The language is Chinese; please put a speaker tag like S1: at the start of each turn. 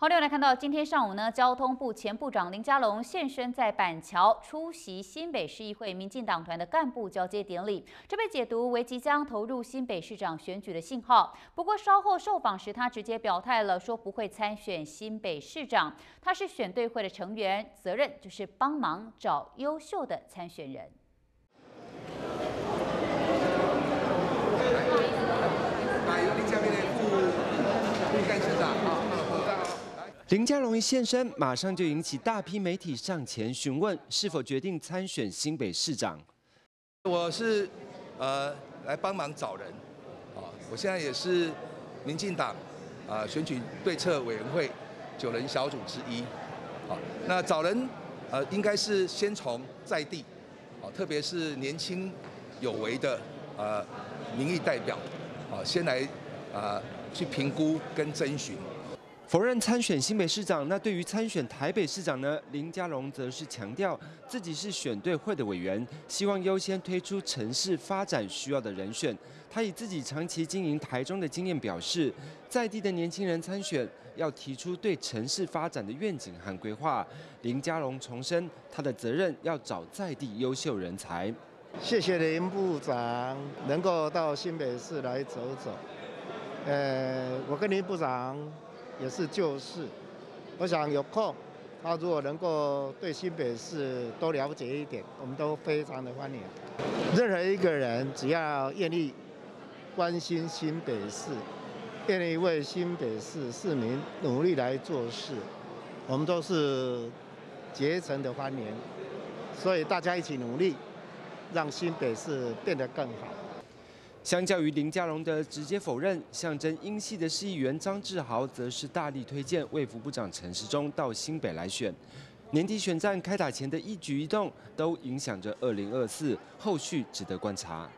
S1: 好，另外来看到今天上午呢，交通部前部长林佳龙现身在板桥出席新北市议会民进党团的干部交接典礼，这被解读为即将投入新北市长选举的信号。不过稍后受访时，他直接表态了，说不会参选新北市长，他是选对会的成员，责任就是帮忙找优秀的参选人。
S2: 林佳龙一现身，马上就引起大批媒体上前询问是否决定参选新北市长。
S3: 我是呃来帮忙找人，啊，我现在也是民进党啊选举对策委员会九人小组之一，好，那找人呃应该是先从在地，啊，特别是年轻有为的呃民意代表，啊，先来啊去评估跟征询。
S2: 否认参选新北市长，那对于参选台北市长呢？林佳龙则是强调自己是选对会的委员，希望优先推出城市发展需要的人选。他以自己长期经营台中的经验表示，在地的年轻人参选要提出对城市发展的愿景和规划。林佳龙重申他的责任要找在地优秀人才。
S4: 谢谢林部长能够到新北市来走走。呃，我跟林部长。也是旧事，我想有空，他如果能够对新北市多了解一点，我们都非常的欢迎。任何一个人只要愿意关心新北市，愿意为新北市市民努力来做事，我们都是竭诚的欢迎。所以大家一起努力，让新北市变得更好。
S2: 相较于林佳龙的直接否认，象征英系的市议员张志豪则是大力推荐卫福部长陈时中到新北来选。年底选战开打前的一举一动，都影响着二零二四后续，值得观察。